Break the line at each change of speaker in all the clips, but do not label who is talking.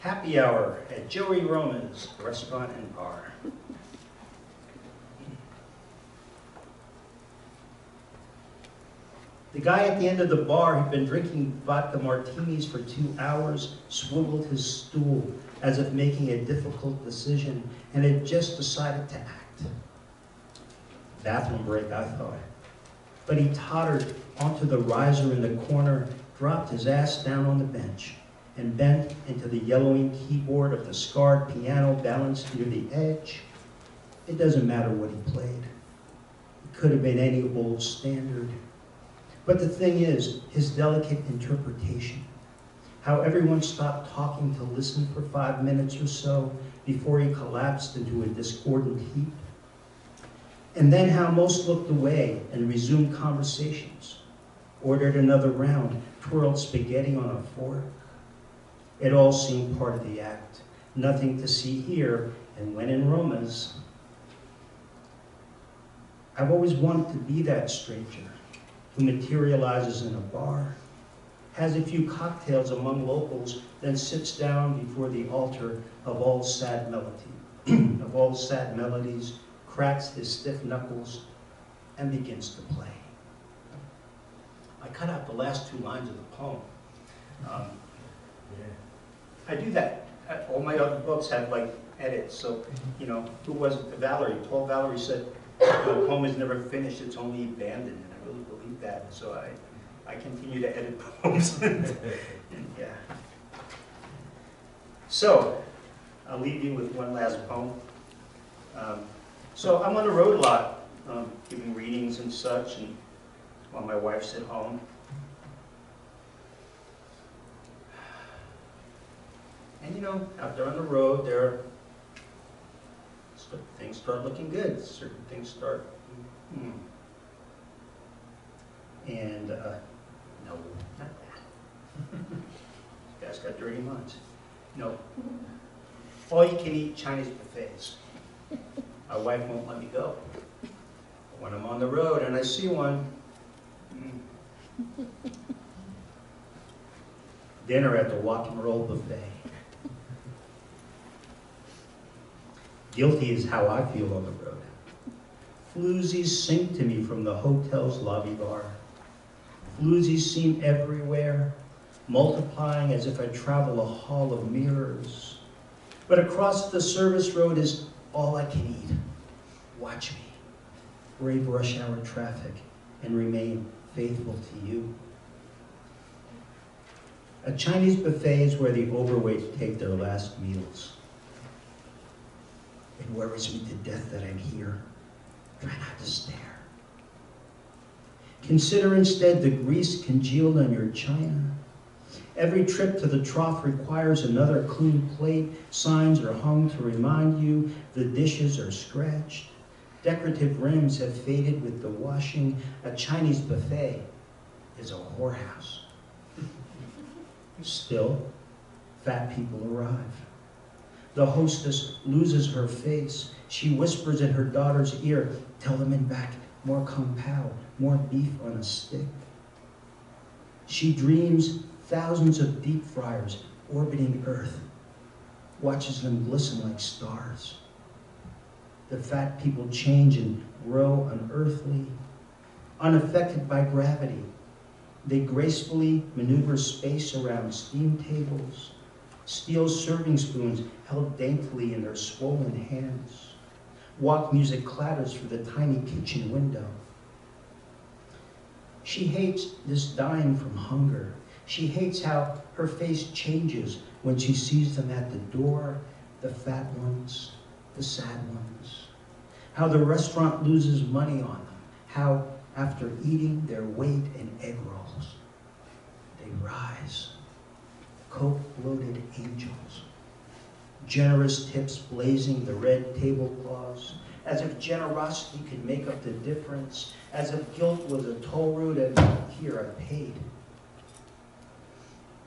Happy hour at Joey Roman's Restaurant and Bar. The guy at the end of the bar had been drinking vodka martinis for two hours, swiveled his stool as if making a difficult decision, and had just decided to act. Bathroom break, I thought. But he tottered onto the riser in the corner, dropped his ass down on the bench, and bent into the yellowing keyboard of the scarred piano balanced near the edge. It doesn't matter what he played. It could have been any old standard. But the thing is, his delicate interpretation, how everyone stopped talking to listen for five minutes or so before he collapsed into a discordant heap, and then how most looked away and resumed conversations, ordered another round, twirled spaghetti on a fork. It all seemed part of the act, nothing to see here, and when in Roma's, I've always wanted to be that stranger who materializes in a bar, has a few cocktails among locals, then sits down before the altar of all sad melody, of all sad melodies, cracks his stiff knuckles, and begins to play. I cut out the last two lines of the poem. Um, I do that. Uh, All my other books have like edits, so, you know, who was it? Valéry, Paul Valéry said, the poem is never finished, it's only abandoned, and I really believe that, so I, I continue to edit poems. Yeah. So, I'll leave you with one last poem. Um, So I'm on the road a lot, um, giving readings and such, and while my wife's at home. And you know, out there on the road, there, st- things start looking good. Certain things start, hmm. And, uh, no, not that. You guys got dirty minds. No. All you can eat Chinese buffets. My wife won't let me go. But When I'm on the road and I see one, hmm. Dinner at the Wok and Roll Buffet. Guilty is how I feel on the road. Floozies sing to me from the hotel's lobby bar. Floozies seem everywhere, multiplying as if I travel a hall of mirrors. But across the service road is all I can eat. Watch me. Brave rush hour traffic and remain faithful to you. A Chinese buffet is where the overweight take their last meals. It worries me to death that I'm here. Try not to stare. Consider instead the grease congealed on your china. Every trip to the trough requires another clean plate. Signs are hung to remind you the dishes are scratched. Decorative rims have faded with the washing. A Chinese buffet is a whorehouse. Still, fat people arrive. The hostess loses her face. She whispers in her daughter's ear, tell them in back, more kung more beef on a stick. She dreams thousands of deep fryers orbiting Earth, watches them glisten like stars. The fat people change and grow unearthly, unaffected by gravity. They gracefully maneuver space around steam tables, steel serving spoons held daintily in their swollen hands. Wok music clatters through the tiny kitchen window. She hates this dying from hunger. She hates how her face changes when she sees them at the door, the fat ones, the sad ones. How the restaurant loses money on them. How, after eating their weight in egg rolls, they rise. Coke-bloated angels. Generous tips blazing the red tablecloths, as if generosity could make up the difference, as if guilt was a toll road and here I paid.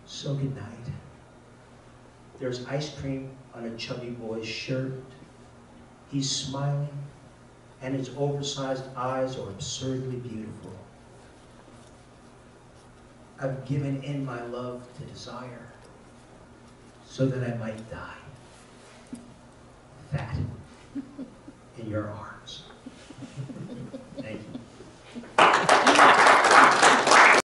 So good night. There's ice cream on a chubby boy's shirt. He's smiling, and his oversized eyes are absurdly beautiful. I've given in my love to desire. so that I might die. Fat in your arms.